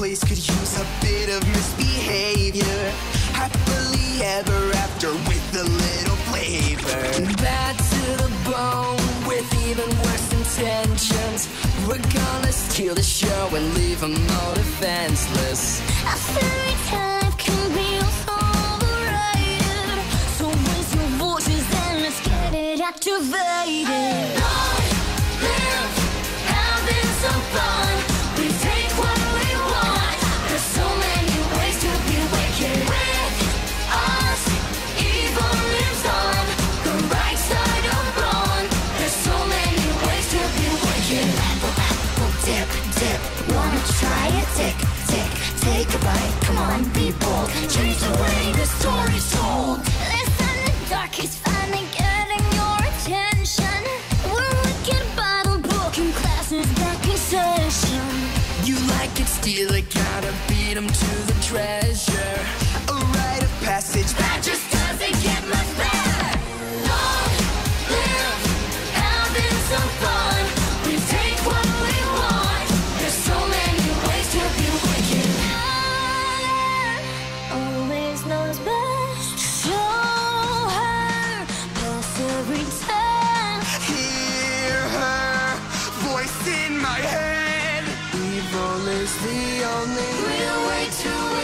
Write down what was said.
place could use a bit of misbehavior. Happily ever after with a little flavor. Bad to the bone with even worse intentions. We're gonna steal the show and leave them all defenseless. A fairy tale can be overrated. So raise your voices and let's get it activated. Hey. Wicked. Apple, apple, dip, dip. Wanna try it? Tick, tick, take a bite. Come on, be bold. Change the way the story's told. Listen, the dark is finally getting your attention. We're wicked book and classes back in session. You like it, steal it, gotta beat 'em to the treasure. Is the only Real way to